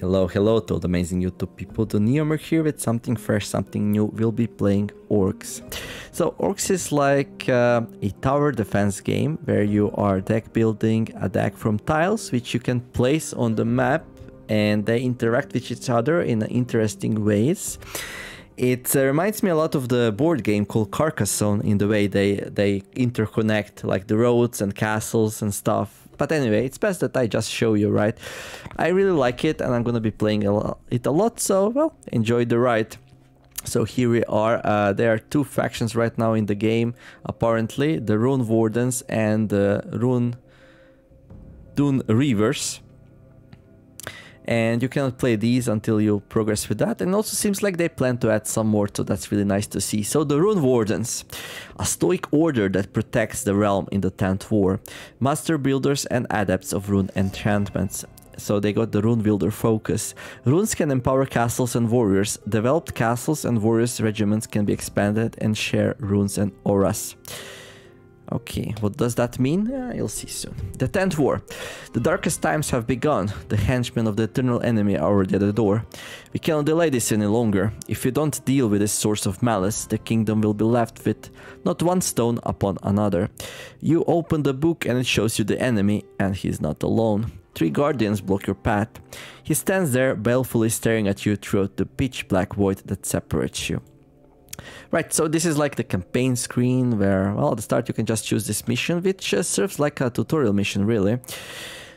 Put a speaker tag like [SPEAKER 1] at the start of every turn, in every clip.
[SPEAKER 1] Hello, hello to all the amazing YouTube people. The Neomare here with something fresh, something new. We'll be playing ORX. So ORX is like uh, a tower defense game where you are deck building a deck from tiles which you can place on the map and they interact with each other in interesting ways. It uh, reminds me a lot of the board game called Carcassonne in the way they they interconnect like the roads and castles and stuff but anyway, it's best that I just show you, right? I really like it and I'm gonna be playing it a lot, so well, enjoy the ride. So here we are. Uh, there are two factions right now in the game, apparently. The Rune Wardens and the Rune Dune Reavers and you cannot play these until you progress with that and also seems like they plan to add some more so that's really nice to see so the rune wardens a stoic order that protects the realm in the 10th war master builders and adepts of rune enchantments so they got the rune builder focus. Runes can empower castles and warriors. Developed castles and warriors regiments can be expanded and share runes and auras. Okay, what does that mean? You'll see soon. The Tenth War. The darkest times have begun. The henchmen of the eternal enemy are already at the door. We cannot delay this any longer. If we don't deal with this source of malice, the kingdom will be left with not one stone upon another. You open the book and it shows you the enemy, and he is not alone. Three guardians block your path. He stands there, balefully staring at you throughout the pitch black void that separates you. Right, so this is like the campaign screen where, well, at the start you can just choose this mission, which uh, serves like a tutorial mission, really.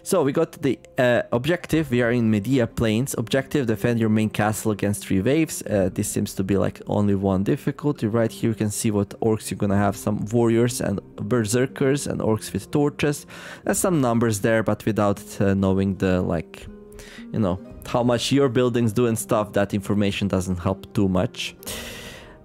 [SPEAKER 1] So we got the uh, objective, we are in Media Plains. Objective, defend your main castle against three waves. Uh, this seems to be like only one difficulty. Right here you can see what orcs you're gonna have. Some warriors and berserkers and orcs with torches. There's some numbers there, but without uh, knowing the like, you know, how much your buildings do and stuff, that information doesn't help too much.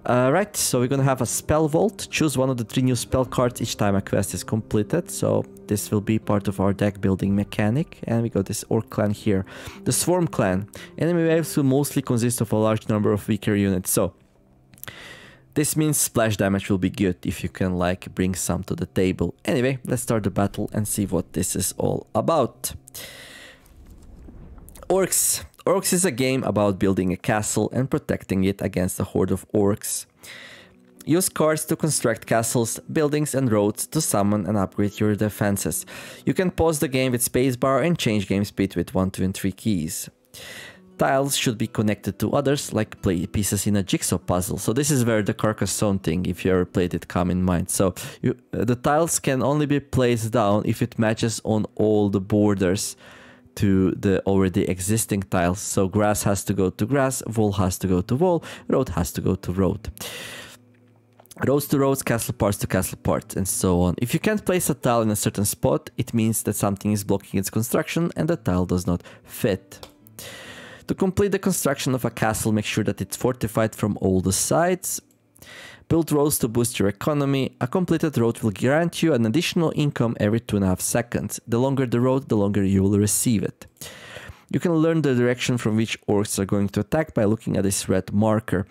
[SPEAKER 1] Uh, right, so we're gonna have a spell vault. Choose one of the three new spell cards each time a quest is completed. So this will be part of our deck building mechanic. And we got this Orc clan here. The Swarm clan. Enemy waves will mostly consist of a large number of weaker units. So this means splash damage will be good if you can like bring some to the table. Anyway, let's start the battle and see what this is all about. Orcs. ORX is a game about building a castle and protecting it against a horde of orcs. Use cards to construct castles, buildings and roads to summon and upgrade your defenses. You can pause the game with spacebar and change game speed with 1, 2 and 3 keys. Tiles should be connected to others like play pieces in a jigsaw puzzle. So this is where the Carcassonne thing, if you ever played it, come in mind. So you, uh, the tiles can only be placed down if it matches on all the borders to the already existing tiles. So grass has to go to grass, wall has to go to wall, road has to go to road. Roads to roads, castle parts to castle parts, and so on. If you can't place a tile in a certain spot, it means that something is blocking its construction and the tile does not fit. To complete the construction of a castle, make sure that it's fortified from all the sides. Build roads to boost your economy. A completed road will grant you an additional income every two and a half seconds. The longer the road, the longer you will receive it. You can learn the direction from which orcs are going to attack by looking at this red marker.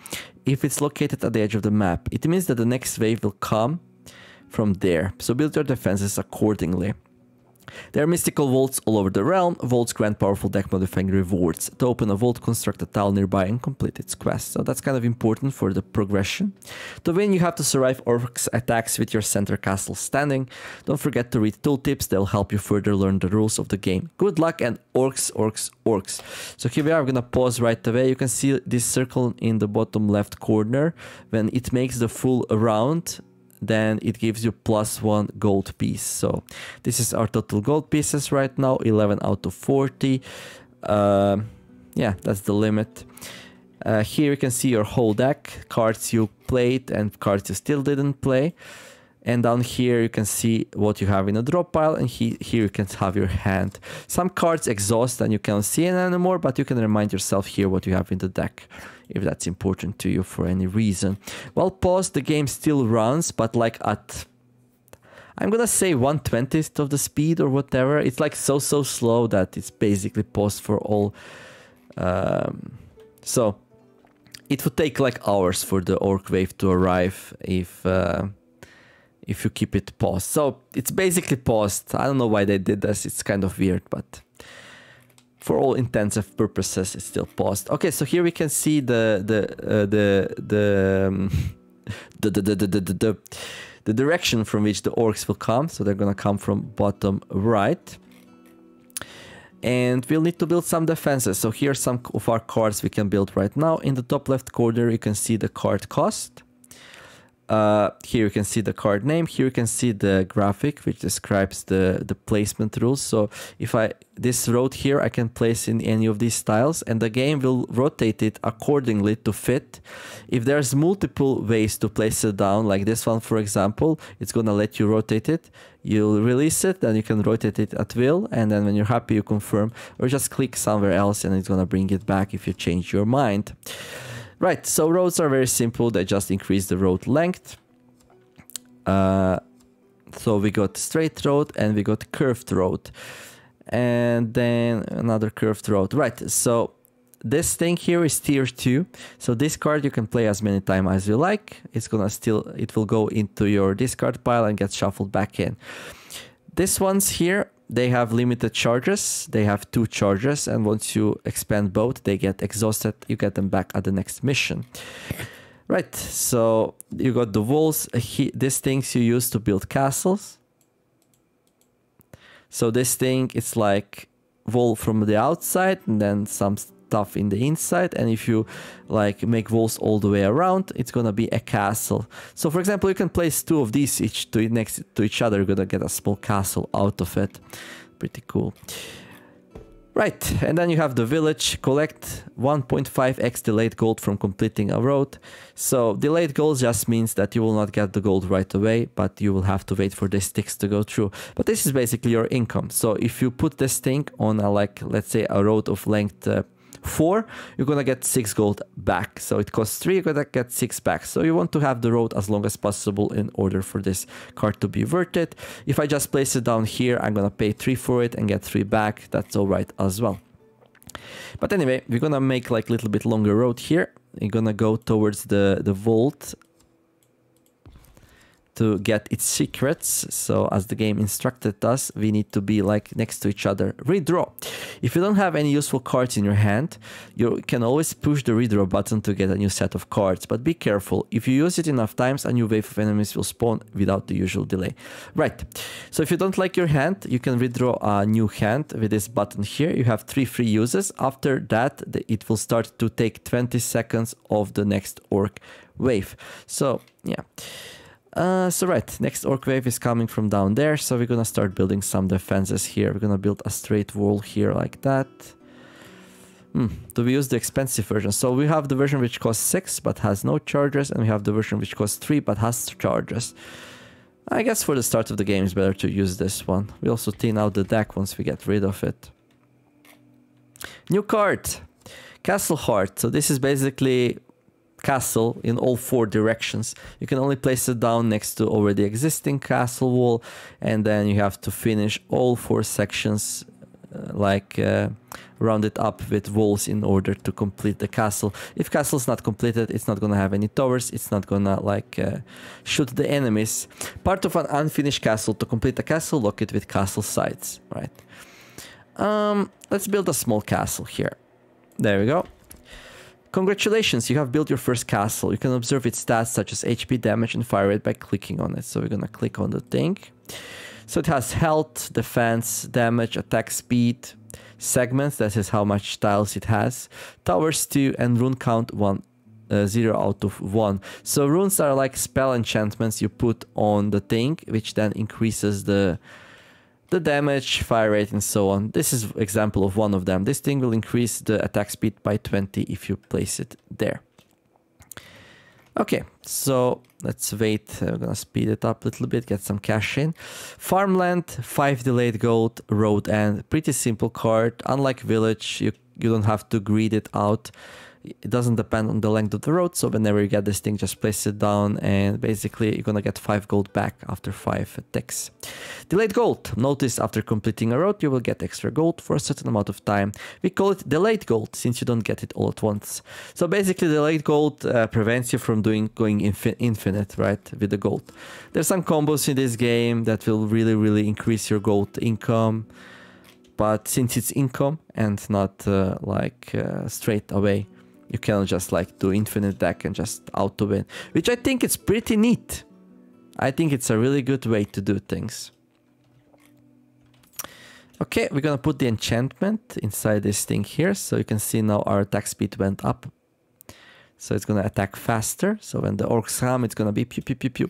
[SPEAKER 1] If it's located at the edge of the map, it means that the next wave will come from there, so build your defenses accordingly. There are mystical vaults all over the realm. Vaults grant powerful deck modifying rewards. To open a vault, construct a tile nearby and complete its quest. So that's kind of important for the progression. To win, you have to survive orcs attacks with your center castle standing. Don't forget to read tooltips, they'll help you further learn the rules of the game. Good luck and orcs, orcs, orcs. So here we are, I'm gonna pause right away. You can see this circle in the bottom left corner. When it makes the full round, then it gives you plus one gold piece. So this is our total gold pieces right now, 11 out of 40. Uh, yeah, that's the limit. Uh, here you can see your whole deck, cards you played and cards you still didn't play. And down here you can see what you have in a drop pile and he, here you can have your hand. Some cards exhaust and you can't see it anymore, but you can remind yourself here what you have in the deck if that's important to you for any reason. Well, pause, the game still runs, but like at I'm gonna say 120th of the speed or whatever. It's like so so slow that it's basically paused for all. Um, so it would take like hours for the orc wave to arrive if uh, if you keep it paused. So it's basically paused. I don't know why they did this. It's kind of weird, but for all intensive purposes, it's still paused. Okay, so here we can see the the uh, the the, um, the, the, the, the, the, the the direction from which the orcs will come. So they're gonna come from bottom right. And we'll need to build some defenses. So here's some of our cards we can build right now. In the top left corner, you can see the card cost. Uh, here you can see the card name. Here you can see the graphic which describes the, the placement rules. So if I this road here, I can place in any of these styles and the game will rotate it accordingly to fit. If there's multiple ways to place it down, like this one, for example, it's gonna let you rotate it. You'll release it, then you can rotate it at will. And then when you're happy, you confirm or just click somewhere else and it's gonna bring it back if you change your mind. Right, so roads are very simple. They just increase the road length. Uh, so we got straight road and we got curved road. And then another curved road. Right, so this thing here is tier 2. So this card you can play as many times as you like. It's gonna still, it will go into your discard pile and get shuffled back in. This one's here they have limited charges. They have two charges, and once you expand both, they get exhausted. You get them back at the next mission. Right, so you got the walls. He, these things you use to build castles. So this thing, it's like wall from the outside, and then some stuff in the inside and if you like make walls all the way around it's gonna be a castle so for example you can place two of these each to next to each other you're gonna get a small castle out of it pretty cool Right, and then you have the village, collect 1.5x delayed gold from completing a road. So delayed gold just means that you will not get the gold right away, but you will have to wait for the sticks to go through. But this is basically your income. So if you put this thing on a like, let's say a road of length uh, 4, you're gonna get 6 gold back. So it costs 3, you're gonna get 6 back. So you want to have the road as long as possible in order for this card to be worth it. If I just place it down here, I'm gonna pay 3 for it and get 3 back. That's alright as well. But anyway, we're gonna make like a little bit longer road here. We're gonna go towards the, the vault to get its secrets. So as the game instructed us, we need to be like next to each other. Redraw. If you don't have any useful cards in your hand, you can always push the redraw button to get a new set of cards. But be careful. If you use it enough times, a new wave of enemies will spawn without the usual delay. Right. So if you don't like your hand, you can redraw a new hand with this button here. You have three free uses. After that, it will start to take 20 seconds of the next orc wave. So yeah. Uh, so right, next orc wave is coming from down there, so we're gonna start building some defenses here. We're gonna build a straight wall here like that. Hmm, do we use the expensive version? So we have the version which costs 6 but has no charges, and we have the version which costs 3 but has charges. I guess for the start of the game it's better to use this one. We also thin out the deck once we get rid of it. New card! Castle Heart. So this is basically castle in all four directions. You can only place it down next to already existing castle wall and then you have to finish all four sections uh, like uh, round it up with walls in order to complete the castle. If castle is not completed, it's not gonna have any towers, it's not gonna like uh, shoot the enemies. Part of an unfinished castle, to complete a castle, lock it with castle sides, right? Um, let's build a small castle here. There we go. Congratulations, you have built your first castle. You can observe its stats such as HP, damage, and fire rate by clicking on it. So we're gonna click on the thing. So it has health, defense, damage, attack speed, segments, that is how much tiles it has, towers 2, and rune count 1. Uh, 0 out of 1. So runes are like spell enchantments you put on the thing, which then increases the the damage, fire rate, and so on. This is example of one of them. This thing will increase the attack speed by 20 if you place it there. Okay, so let's wait. I'm gonna speed it up a little bit, get some cash in. Farmland, 5 delayed gold, road end. Pretty simple card. Unlike village, you, you don't have to greed it out it doesn't depend on the length of the road so whenever you get this thing just place it down and basically you're gonna get 5 gold back after 5 ticks. Delayed gold. Notice after completing a road you will get extra gold for a certain amount of time. We call it delayed gold since you don't get it all at once. So basically delayed gold uh, prevents you from doing going infin infinite right with the gold. There's some combos in this game that will really really increase your gold income but since it's income and not uh, like uh, straight away, you can just like do infinite deck and just auto win, which I think is pretty neat. I think it's a really good way to do things. Okay, we're gonna put the enchantment inside this thing here. So you can see now our attack speed went up. So it's gonna attack faster. So when the orcs come, it's gonna be pew pew pew pew.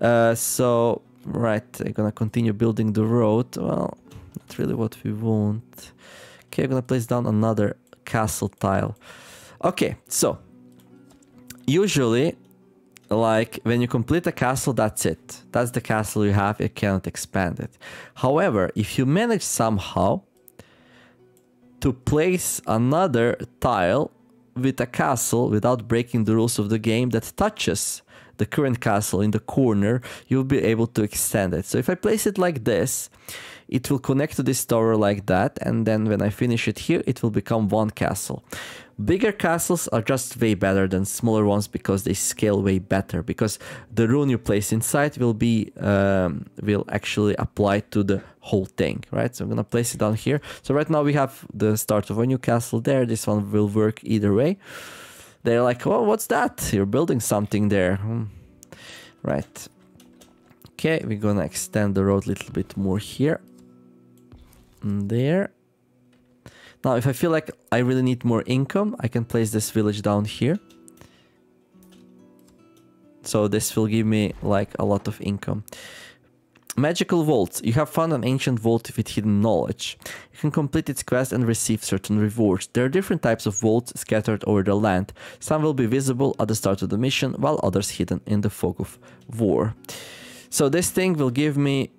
[SPEAKER 1] Uh, so, right, I'm gonna continue building the road. Well, not really what we want. Okay, I'm gonna place down another castle tile. Okay, so usually like when you complete a castle that's it. That's the castle you have you cannot expand it. However if you manage somehow to place another tile with a castle without breaking the rules of the game that touches the current castle in the corner you'll be able to extend it. So if i place it like this it will connect to this tower like that and then when i finish it here it will become one castle Bigger castles are just way better than smaller ones because they scale way better because the rune you place inside will be um, will actually apply to the whole thing, right? So I'm gonna place it down here. So right now we have the start of a new castle there. This one will work either way. They're like, oh, what's that? You're building something there. Hmm. Right. Okay, we're gonna extend the road a little bit more here. And there. Now, if I feel like I really need more income, I can place this village down here. So this will give me like a lot of income. Magical Vaults. You have found an ancient vault with hidden knowledge. You can complete its quest and receive certain rewards. There are different types of vaults scattered over the land. Some will be visible at the start of the mission, while others hidden in the fog of war. So this thing will give me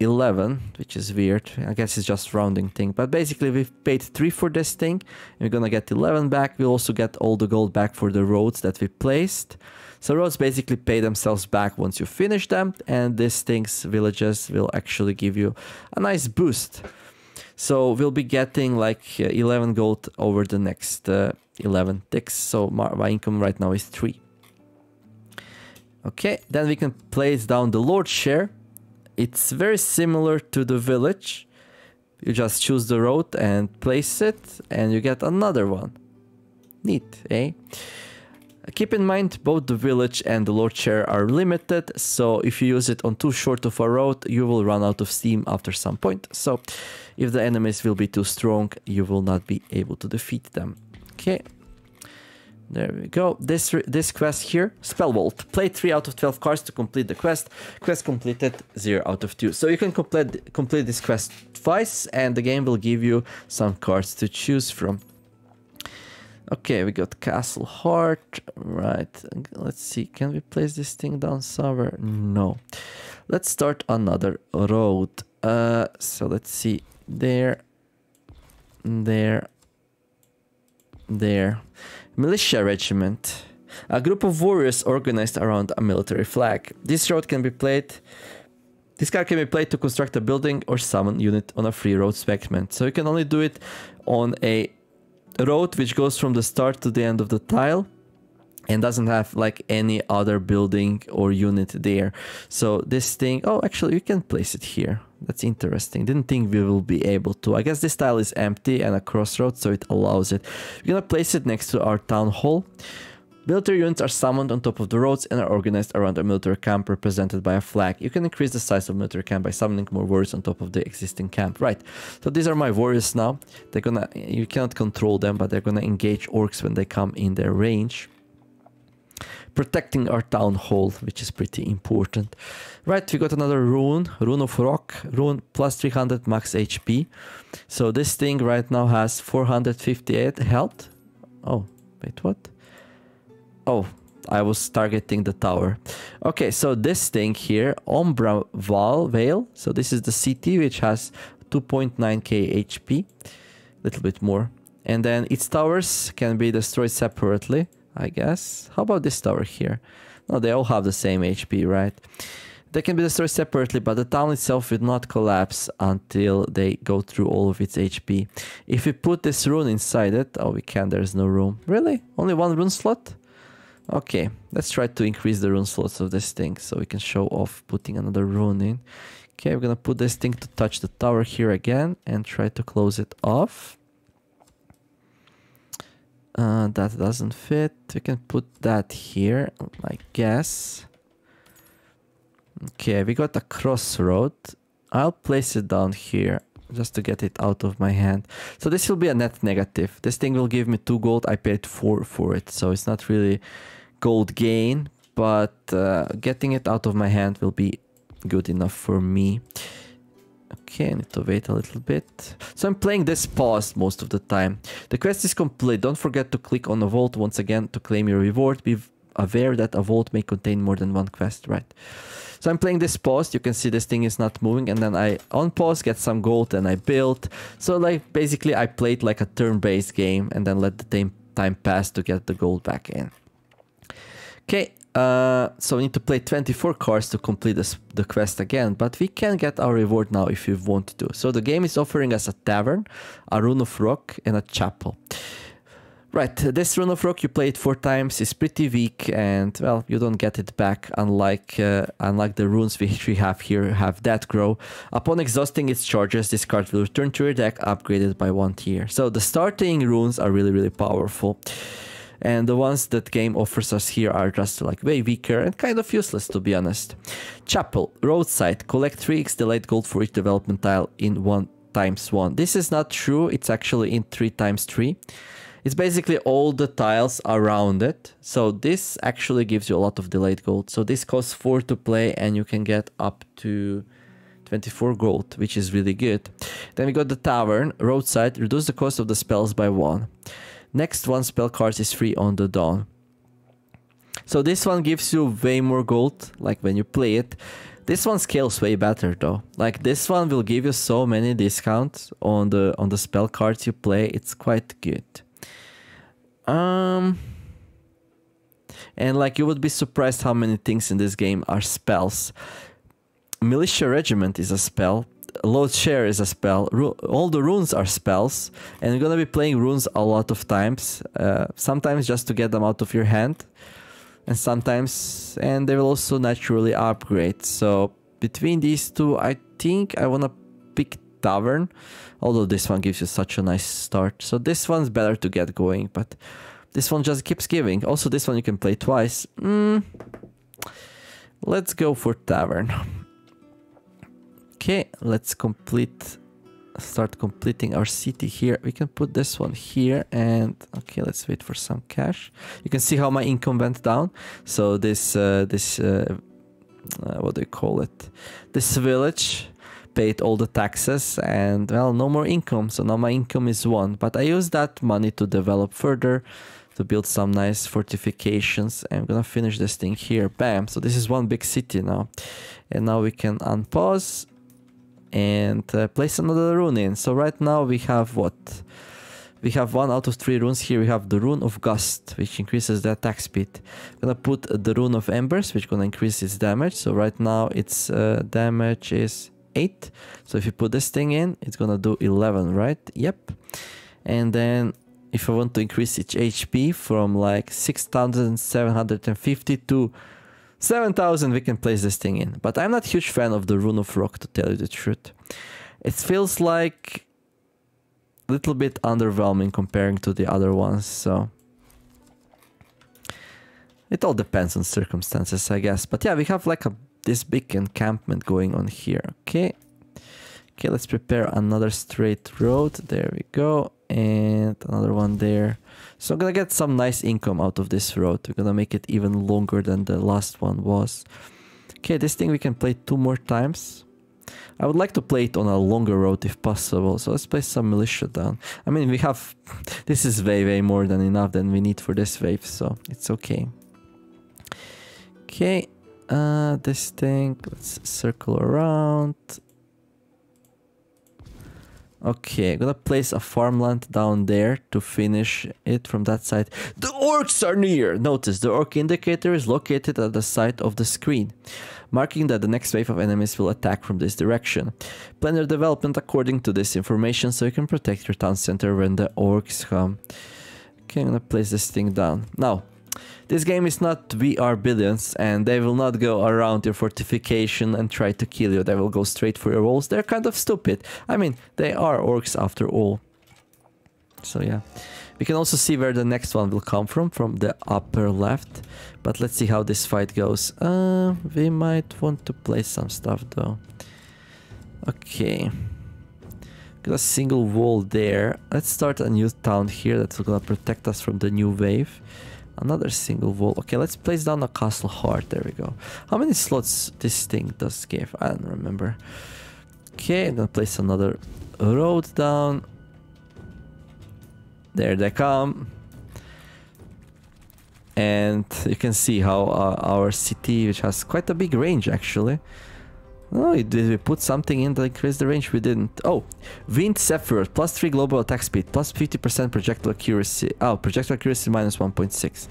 [SPEAKER 1] 11, which is weird. I guess it's just rounding thing. But basically we've paid 3 for this thing. we're gonna get 11 back. We'll also get all the gold back for the roads that we placed. So roads basically pay themselves back once you finish them. And these things, villages, will actually give you a nice boost. So we'll be getting like uh, 11 gold over the next uh, 11 ticks. So my, my income right now is 3. Okay, then we can place down the Lord share it's very similar to the village. You just choose the road and place it and you get another one. Neat, eh? Keep in mind both the village and the lord share are limited, so if you use it on too short of a road, you will run out of steam after some point. So if the enemies will be too strong, you will not be able to defeat them. Okay, there we go. This this quest here, Spell Vault. Play 3 out of 12 cards to complete the quest. Quest completed 0 out of 2. So you can complete, complete this quest twice and the game will give you some cards to choose from. Okay, we got Castle Heart. Right, let's see. Can we place this thing down somewhere? No. Let's start another road. Uh, so let's see. There, there, there. Militia Regiment. A group of warriors organized around a military flag. This road can be played... This card can be played to construct a building or summon unit on a free road segment. So you can only do it on a road which goes from the start to the end of the tile and doesn't have like any other building or unit there. So this thing, oh, actually you can place it here. That's interesting. Didn't think we will be able to. I guess this tile is empty and a crossroad, so it allows it. We're gonna place it next to our town hall. Military units are summoned on top of the roads and are organized around a military camp represented by a flag. You can increase the size of military camp by summoning more warriors on top of the existing camp. Right, so these are my warriors now. They're gonna, you cannot control them, but they're gonna engage orcs when they come in their range protecting our town hall, which is pretty important. Right, we got another rune, rune of rock, rune plus 300 max HP. So this thing right now has 458 health. Oh, wait, what? Oh, I was targeting the tower. Okay, so this thing here, Umbra Val Vale. So this is the city which has 2.9k HP, a little bit more. And then its towers can be destroyed separately. I guess. How about this tower here? No, they all have the same HP, right? They can be destroyed separately, but the town itself will not collapse until they go through all of its HP. If we put this rune inside it... Oh, we can, there's no room. Really? Only one rune slot? Okay, let's try to increase the rune slots of this thing so we can show off putting another rune in. Okay, we're gonna put this thing to touch the tower here again and try to close it off. Uh, that doesn't fit. We can put that here, I guess. Okay, we got a crossroad. I'll place it down here just to get it out of my hand. So this will be a net negative. This thing will give me two gold. I paid four for it, so it's not really gold gain, but uh, getting it out of my hand will be good enough for me. Okay, I need to wait a little bit. So I'm playing this pause most of the time. The quest is complete. Don't forget to click on the vault once again to claim your reward. Be aware that a vault may contain more than one quest, right? So I'm playing this pause. You can see this thing is not moving and then I on pause get some gold and I build. So like basically I played like a turn-based game and then let the time pass to get the gold back in. Okay, uh, so we need to play 24 cards to complete this, the quest again, but we can get our reward now if we want to. So the game is offering us a tavern, a rune of rock, and a chapel. Right, this Rune of Rock you play it four times is pretty weak and well you don't get it back unlike uh, unlike the runes which we have here have that grow. Upon exhausting its charges this card will return to your deck upgraded by one tier. So the starting runes are really really powerful and the ones that game offers us here are just like way weaker and kind of useless to be honest. Chapel, Roadside, collect 3x delayed gold for each development tile in 1 times 1. This is not true, it's actually in 3 times 3. It's basically all the tiles around it. So this actually gives you a lot of delayed gold. So this costs 4 to play and you can get up to 24 gold, which is really good. Then we got the Tavern, Roadside, reduce the cost of the spells by 1. Next one spell cards is free on the dawn. So this one gives you way more gold, like when you play it. This one scales way better though. Like this one will give you so many discounts on the on the spell cards you play. It's quite good. Um, and like you would be surprised how many things in this game are spells. Militia Regiment is a spell. Lord Share is a spell. Ru all the runes are spells, and you're gonna be playing runes a lot of times. Uh, sometimes just to get them out of your hand, and sometimes, and they will also naturally upgrade. So between these two, I think I wanna pick Tavern although this one gives you such a nice start. So this one's better to get going, but this one just keeps giving. Also, this one you can play twice. Mm, let's go for Tavern. Okay, let's complete, start completing our city here. We can put this one here and, okay, let's wait for some cash. You can see how my income went down. So this, uh, this, uh, uh, what do you call it? This village paid all the taxes and well no more income so now my income is one but i use that money to develop further to build some nice fortifications i'm gonna finish this thing here bam so this is one big city now and now we can unpause and uh, place another rune in so right now we have what we have one out of three runes here we have the rune of gust which increases the attack speed I'm gonna put the rune of embers which gonna increase its damage so right now its uh, damage is 8. So if you put this thing in, it's gonna do 11, right? Yep. And then if I want to increase its HP from like 6,750 to 7,000, we can place this thing in. But I'm not a huge fan of the Rune of Rock, to tell you the truth. It feels like a little bit underwhelming comparing to the other ones, so... It all depends on circumstances, I guess. But yeah, we have like a this big encampment going on here. Okay. Okay, let's prepare another straight road. There we go. And another one there. So I'm gonna get some nice income out of this road. We're gonna make it even longer than the last one was. Okay, this thing we can play two more times. I would like to play it on a longer road if possible. So let's place some militia down. I mean, we have... this is way, way more than enough than we need for this wave. So it's okay. Okay, uh, this thing, let's circle around. Okay, I'm gonna place a farmland down there to finish it from that side. The orcs are near! Notice, the orc indicator is located at the side of the screen, marking that the next wave of enemies will attack from this direction. Plan your development according to this information so you can protect your town center when the orcs come. Okay, I'm gonna place this thing down. Now, This game is not We Are Billions, and they will not go around your fortification and try to kill you. They will go straight for your walls. They're kind of stupid. I mean, they are orcs after all. So yeah. We can also see where the next one will come from, from the upper left. But let's see how this fight goes. Uh, we might want to play some stuff though. Okay. Got a single wall there. Let's start a new town here that's gonna protect us from the new wave. Another single wall. Okay, let's place down a castle heart. There we go. How many slots this thing does give? I don't remember. Okay, I'm gonna place another road down. There they come. And you can see how uh, our city, which has quite a big range actually. Oh, did we put something in to increase the range? We didn't. Oh, Wind Sephiroth, plus 3 global attack speed, plus 50% projectile accuracy. Oh, projectile accuracy minus 1.6.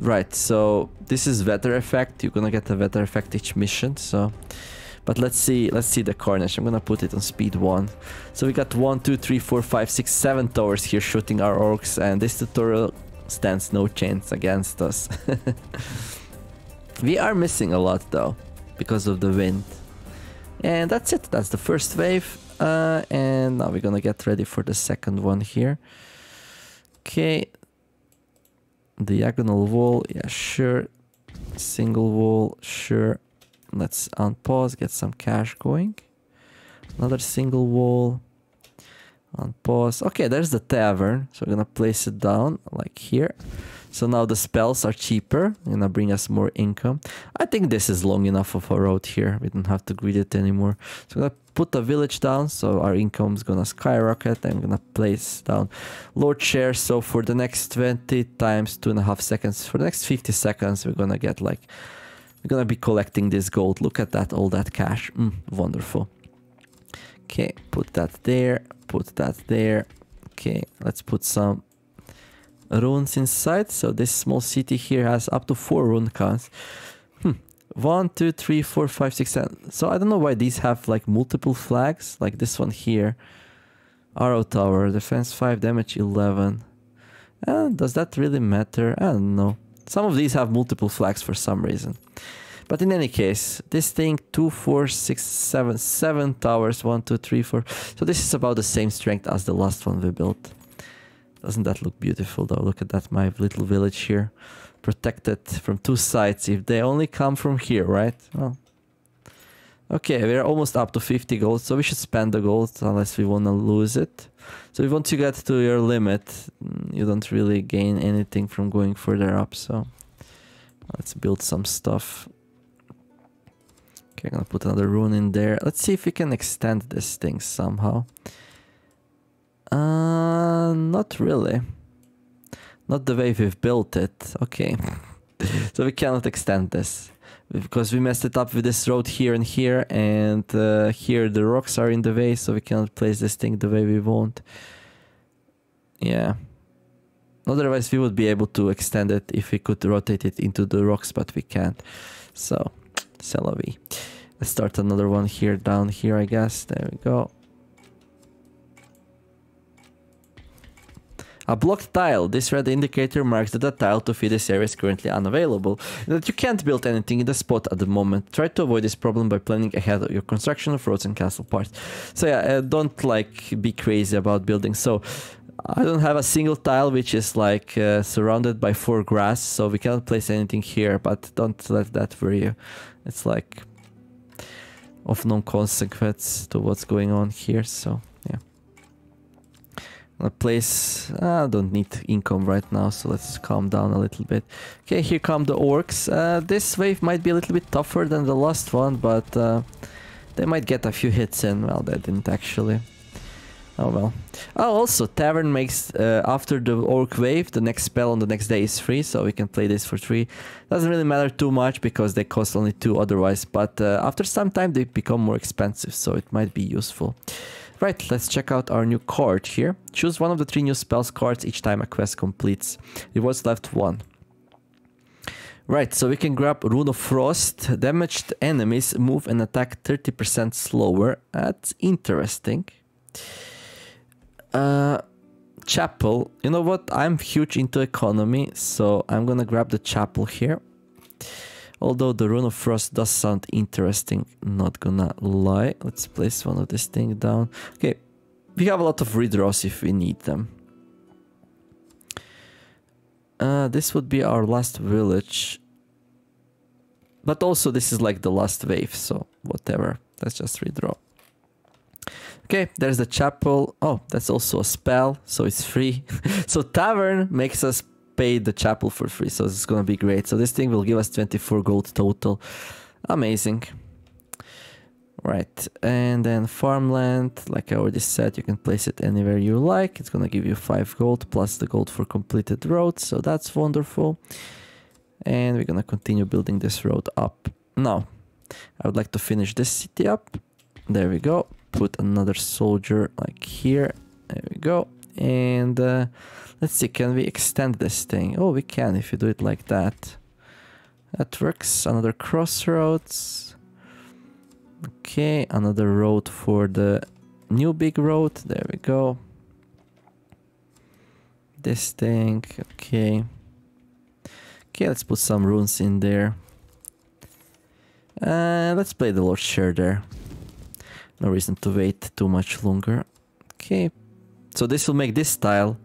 [SPEAKER 1] Right, so this is weather effect. You're gonna get a weather effect each mission, so... But let's see, let's see the Carnage. I'm gonna put it on speed 1. So we got 1, 2, 3, 4, 5, 6, 7 towers here shooting our orcs, and this tutorial stands no chance against us. we are missing a lot though, because of the wind. And that's it, that's the first wave. Uh, and now we're gonna get ready for the second one here. Okay. Diagonal wall, yeah, sure. Single wall, sure. Let's unpause, get some cash going. Another single wall. Unpause. Okay, there's the tavern. So we're gonna place it down like here. So now the spells are cheaper, gonna bring us more income. I think this is long enough of a road here. We don't have to grid it anymore. So I'm gonna put a village down, so our income is gonna skyrocket. I'm gonna place down Lord Share. So for the next 20 times two and a half seconds, for the next 50 seconds, we're gonna get like, we're gonna be collecting this gold. Look at that, all that cash. Mm, wonderful. Okay, put that there, put that there. Okay, let's put some runes inside. So this small city here has up to four rune counts. Hmm. One, two, three, four, five, six, seven. So I don't know why these have like multiple flags, like this one here. Arrow tower, defense 5, damage 11. And does that really matter? I don't know. Some of these have multiple flags for some reason. But in any case, this thing, two, four, six, seven, seven towers, one, two, three, four. So this is about the same strength as the last one we built. Doesn't that look beautiful though? Look at that, my little village here. Protected from two sides. If they only come from here, right? Well, okay, we're almost up to 50 gold, so we should spend the gold unless we want to lose it. So once you get to your limit, mm, you don't really gain anything from going further up, so... Let's build some stuff. Okay, I'm gonna put another rune in there. Let's see if we can extend this thing somehow. Uh, not really. Not the way we've built it. Okay. so we cannot extend this. Because we messed it up with this road here and here. And uh, here the rocks are in the way. So we cannot place this thing the way we want. Yeah. Otherwise we would be able to extend it if we could rotate it into the rocks. But we can't. So, c'est. Let's start another one here down here I guess. There we go. A blocked tile. This red indicator marks that the tile to feed this area is currently unavailable, and that you can't build anything in the spot at the moment. Try to avoid this problem by planning ahead of your construction of roads and castle parts. So yeah, uh, don't like be crazy about building. So I don't have a single tile which is like uh, surrounded by four grass, so we cannot place anything here, but don't let that worry you. It's like of no consequence to what's going on here, so yeah, a place I don't need income right now so let's calm down a little bit. Okay here come the orcs. Uh, this wave might be a little bit tougher than the last one but uh, they might get a few hits in. Well they didn't actually oh well oh also tavern makes uh, after the orc wave the next spell on the next day is free so we can play this for free doesn't really matter too much because they cost only two otherwise but uh, after some time they become more expensive so it might be useful Right, let's check out our new card here. Choose one of the three new spells cards each time a quest completes. Rewards left one. Right, so we can grab Rune of Frost. Damaged enemies move and attack 30% slower. That's interesting. Uh, chapel. You know what? I'm huge into economy, so I'm gonna grab the chapel here. Although the Rune of Frost does sound interesting, not gonna lie. Let's place one of this thing down. Okay, we have a lot of redraws if we need them. Uh, this would be our last village. But also this is like the last wave, so whatever. Let's just redraw. Okay, there's the chapel. Oh, that's also a spell, so it's free. so tavern makes us pay the chapel for free, so it's gonna be great. So this thing will give us 24 gold total. Amazing. Right, and then farmland, like I already said, you can place it anywhere you like. It's gonna give you 5 gold plus the gold for completed roads, so that's wonderful. And we're gonna continue building this road up. Now, I would like to finish this city up. There we go. Put another soldier like here. There we go. And uh, let's see, can we extend this thing? Oh, we can if you do it like that. That works. Another crossroads. Okay, another road for the new big road. There we go. This thing, okay. Okay, let's put some runes in there. Uh, let's play the Lord Share there. No reason to wait too much longer. Okay, so this will make this tile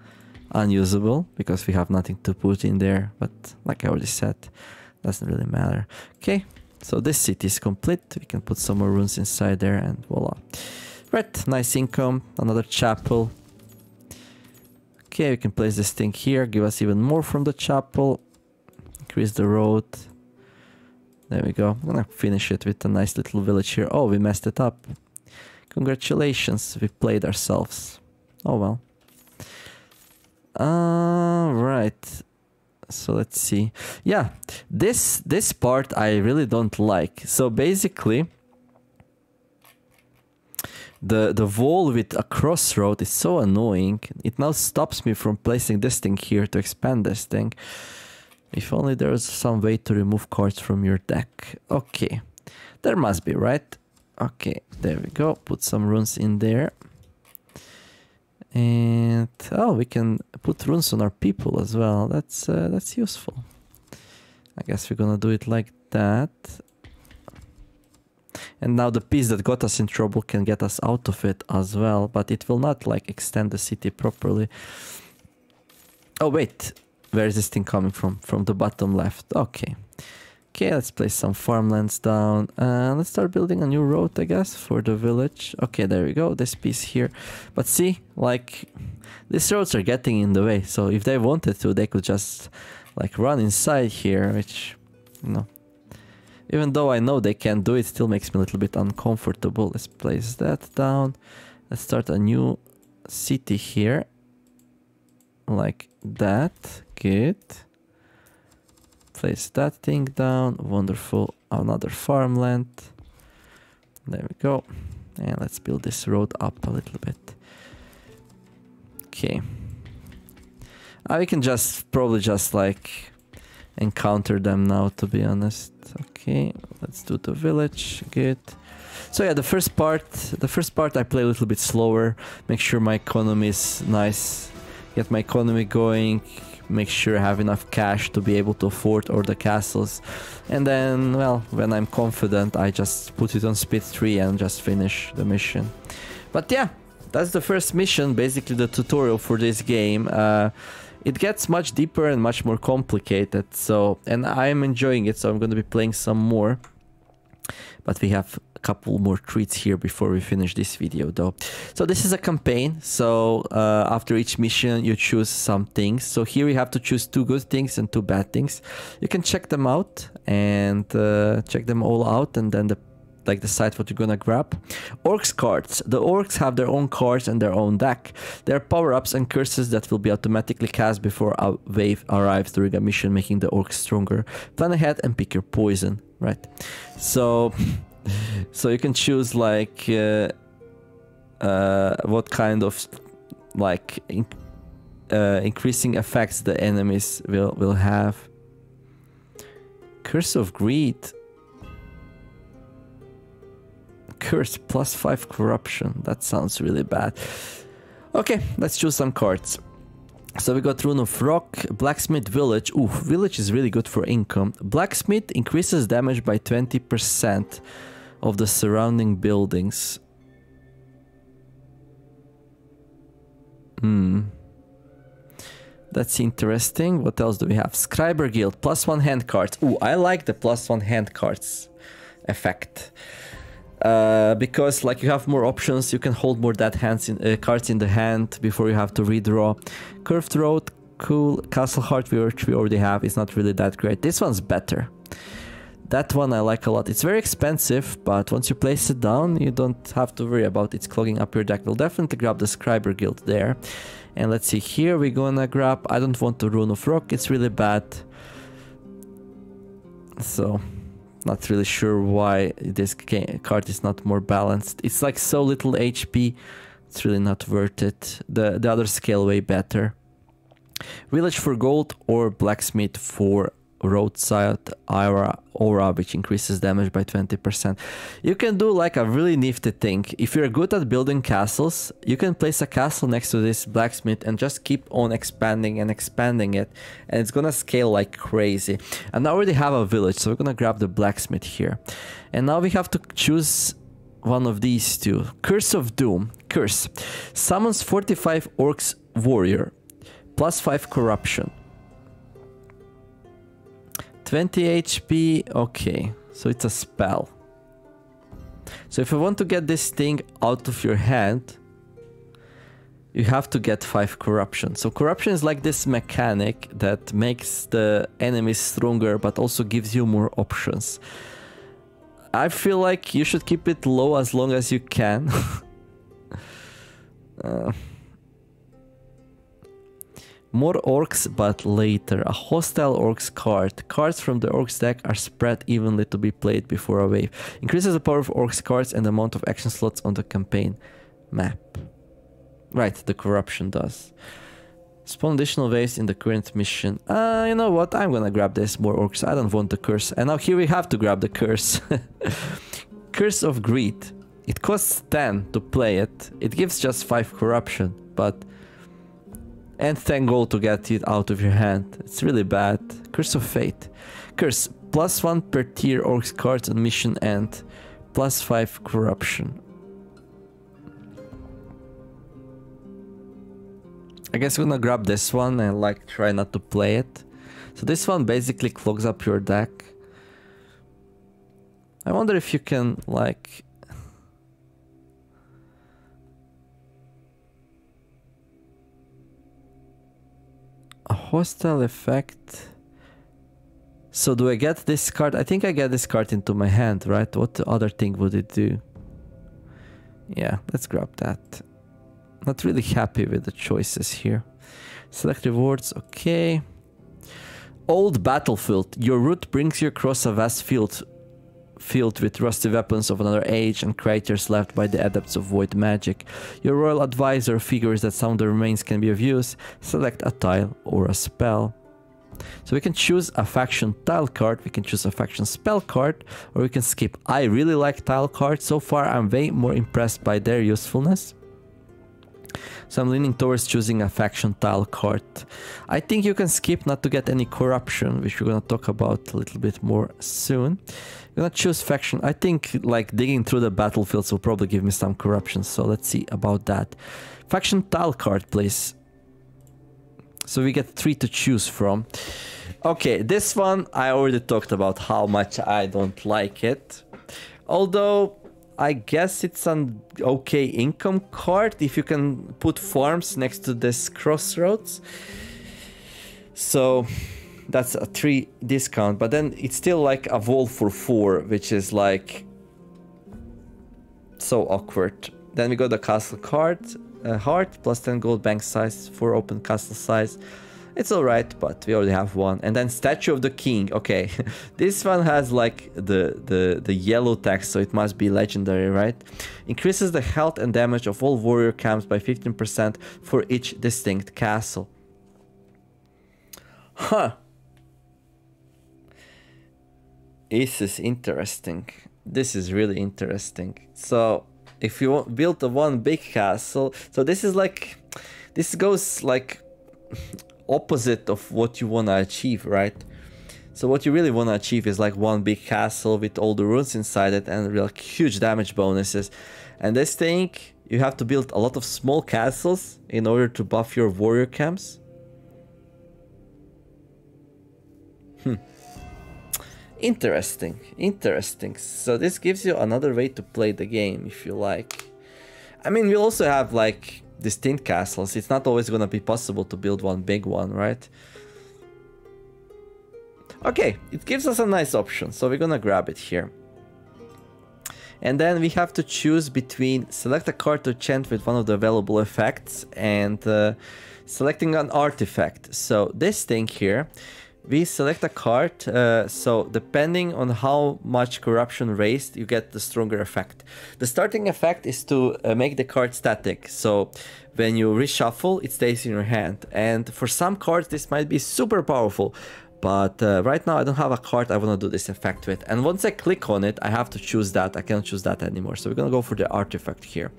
[SPEAKER 1] unusable because we have nothing to put in there. But like I already said, doesn't really matter. Okay, so this city is complete. We can put some more runes inside there and voila. Right, nice income. Another chapel. Okay, we can place this thing here. Give us even more from the chapel. Increase the road. There we go. I'm gonna finish it with a nice little village here. Oh, we messed it up. Congratulations, we played ourselves. Oh well. Uh, right. So let's see. Yeah, this this part I really don't like. So basically, the the wall with a crossroad is so annoying. It now stops me from placing this thing here to expand this thing. If only there was some way to remove cards from your deck. Okay, there must be, right? Okay, there we go. Put some runes in there. And oh, we can put runes on our people as well. That's uh, that's useful. I guess we're gonna do it like that. And now the piece that got us in trouble can get us out of it as well, but it will not like extend the city properly. Oh wait, where is this thing coming from? From the bottom left. Okay. Okay, let's place some farmlands down. And let's start building a new road, I guess, for the village. Okay, there we go. This piece here. But see, like, these roads are getting in the way. So if they wanted to, they could just, like, run inside here, which, you know, even though I know they can do it, still makes me a little bit uncomfortable. Let's place that down. Let's start a new city here. Like that. Good. Place that thing down. Wonderful. Another farmland. There we go. And let's build this road up a little bit. Okay. Uh, we can just probably just like encounter them now to be honest. Okay, let's do the village. Good. So yeah, the first part, the first part I play a little bit slower, make sure my economy is nice, get my economy going, make sure I have enough cash to be able to afford all the castles. And then, well, when I'm confident, I just put it on speed 3 and just finish the mission. But yeah, that's the first mission, basically the tutorial for this game. Uh, it gets much deeper and much more complicated, so, and I'm enjoying it, so I'm going to be playing some more. But we have couple more treats here before we finish this video though. So this is a campaign. So uh, after each mission you choose some things. So here we have to choose two good things and two bad things. You can check them out and uh, check them all out and then the like decide what you're gonna grab. Orcs cards. The orcs have their own cards and their own deck. There are power-ups and curses that will be automatically cast before a wave arrives during a mission, making the orcs stronger. Plan ahead and pick your poison, right? So so you can choose like uh, uh, what kind of like in, uh, increasing effects the enemies will will have. Curse of Greed. Curse plus five corruption. That sounds really bad. Okay, let's choose some cards. So we got Rune of Rock, Blacksmith Village. Ooh, Village is really good for income. Blacksmith increases damage by 20% of the surrounding buildings. Hmm. That's interesting. What else do we have? Scriber Guild, plus one hand cards. Ooh, I like the plus one hand cards effect. Uh, because like you have more options, you can hold more dead hands in, uh, cards in the hand before you have to redraw. Curved Road, cool. Castle Heart, which we already have, is not really that great. This one's better. That one I like a lot. It's very expensive, but once you place it down, you don't have to worry about it clogging up your deck. We'll definitely grab the Scriber Guild there. And let's see, here we're gonna grab... I don't want the Rune of Rock, it's really bad. So, not really sure why this card is not more balanced. It's like so little HP, it's really not worth it. The, the other scale way better. Village for gold or blacksmith for roadside aura, aura which increases damage by 20%. You can do like a really nifty thing. If you're good at building castles, you can place a castle next to this blacksmith and just keep on expanding and expanding it and it's gonna scale like crazy. And I already have a village so we're gonna grab the blacksmith here. And now we have to choose one of these two. Curse of Doom. Curse. Summons 45 orcs warrior. Plus 5 corruption. 20 HP, okay, so it's a spell. So if you want to get this thing out of your hand, you have to get 5 corruption. So corruption is like this mechanic that makes the enemies stronger but also gives you more options. I feel like you should keep it low as long as you can. uh, more orcs, but later. A hostile orcs card. Cards from the orcs deck are spread evenly to be played before a wave. Increases the power of orcs cards and the amount of action slots on the campaign map. Right, the corruption does. Spawn additional waves in the current mission. Uh, you know what? I'm gonna grab this more orcs. I don't want the curse. And now here we have to grab the curse. curse of Greed. It costs 10 to play it. It gives just 5 corruption, but and 10 gold to get it out of your hand. It's really bad. Curse of Fate. Curse, plus 1 per tier orcs cards on mission end, plus 5 corruption. I guess I'm gonna grab this one and like try not to play it. So this one basically clogs up your deck. I wonder if you can like hostile effect. So do I get this card? I think I get this card into my hand, right? What other thing would it do? Yeah, let's grab that. Not really happy with the choices here. Select rewards, okay. Old battlefield. Your route brings you across a vast field filled with rusty weapons of another age and craters left by the adepts of void magic. Your royal advisor figures that some of the remains can be of use. Select a tile or a spell. So we can choose a faction tile card, we can choose a faction spell card, or we can skip. I really like tile cards. So far I'm way more impressed by their usefulness. So I'm leaning towards choosing a faction tile card. I think you can skip not to get any corruption, which we're gonna talk about a little bit more soon. I'm gonna choose faction. I think like digging through the battlefields will probably give me some corruption, so let's see about that. Faction tile card, please. So we get three to choose from. Okay, this one I already talked about how much I don't like it. Although I guess it's an okay income card if you can put farms next to this crossroads. So that's a 3 discount, but then it's still like a wall for 4, which is like so awkward. Then we got the castle card, uh, heart, plus 10 gold bank size, 4 open castle size. It's alright, but we already have one. And then Statue of the King. Okay, this one has like the, the, the yellow text, so it must be legendary, right? Increases the health and damage of all warrior camps by 15% for each distinct castle. Huh. This is interesting. This is really interesting. So, if you build a one big castle, so this is like, this goes like opposite of what you want to achieve, right? So what you really want to achieve is like one big castle with all the runes inside it and real huge damage bonuses. And this thing, you have to build a lot of small castles in order to buff your warrior camps. Hmm. Interesting, interesting. So this gives you another way to play the game if you like. I mean, we also have like distinct castles. It's not always gonna be possible to build one big one, right? Okay, it gives us a nice option, so we're gonna grab it here. And then we have to choose between select a card to enchant with one of the available effects and uh, selecting an artifact. So this thing here, we select a card, uh, so depending on how much corruption raised, you get the stronger effect. The starting effect is to uh, make the card static, so when you reshuffle, it stays in your hand. And for some cards, this might be super powerful. But uh, right now I don't have a card I want to do this effect with. And once I click on it, I have to choose that. I cannot choose that anymore. So we're going to go for the artifact here.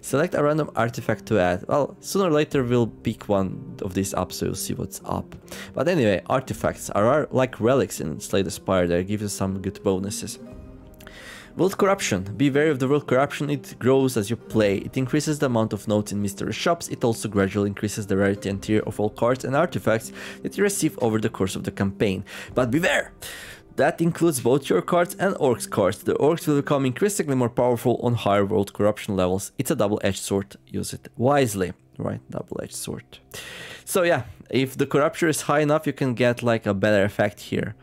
[SPEAKER 1] Select a random artifact to add. Well, sooner or later we'll pick one of these up so you'll see what's up. But anyway, artifacts are like relics in Slay the Spire. They give you some good bonuses. World Corruption. Be wary of the World Corruption, it grows as you play. It increases the amount of notes in mystery shops, it also gradually increases the rarity and tier of all cards and artifacts that you receive over the course of the campaign. But beware! That includes both your cards and Orcs cards. The Orcs will become increasingly more powerful on higher World Corruption levels. It's a double-edged sword, use it wisely. Right, double-edged sword. So yeah, if the Corruption is high enough, you can get like a better effect here.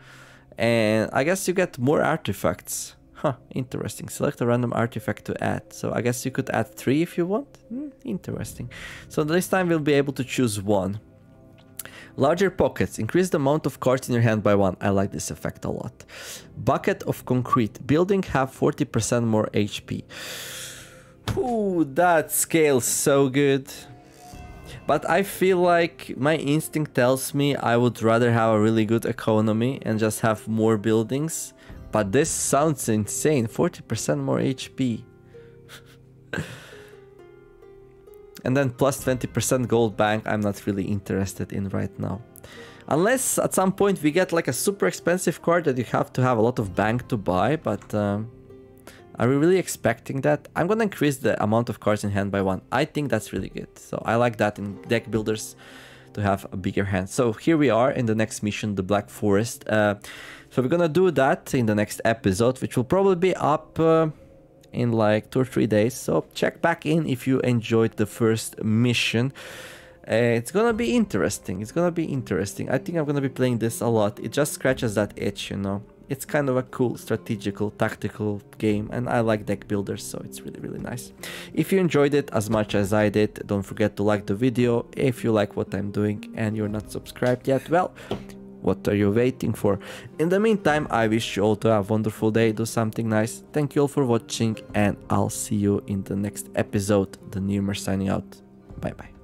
[SPEAKER 1] And I guess you get more artifacts. Huh, interesting. Select a random artifact to add. So I guess you could add three if you want. Hmm, interesting. So this time we'll be able to choose one. Larger pockets. Increase the amount of cards in your hand by one. I like this effect a lot. Bucket of concrete. Building have 40% more HP. Ooh, that scales so good. But I feel like my instinct tells me I would rather have a really good economy and just have more buildings but this sounds insane. 40% more HP. and then plus 20% gold bank I'm not really interested in right now. Unless at some point we get like a super expensive card that you have to have a lot of bank to buy, but um, are we really expecting that? I'm gonna increase the amount of cards in hand by one. I think that's really good. So I like that in deck builders to have a bigger hand. So here we are in the next mission, the Black Forest. Uh, so we're gonna do that in the next episode, which will probably be up uh, in like two or three days. So check back in if you enjoyed the first mission. Uh, it's gonna be interesting. It's gonna be interesting. I think I'm gonna be playing this a lot. It just scratches that itch, you know. It's kind of a cool strategical, tactical game, and I like deck builders, so it's really, really nice. If you enjoyed it as much as I did, don't forget to like the video. If you like what I'm doing and you're not subscribed yet, well, what are you waiting for? In the meantime, I wish you all to have a wonderful day, do something nice. Thank you all for watching and I'll see you in the next episode. The Neomare signing out. Bye bye.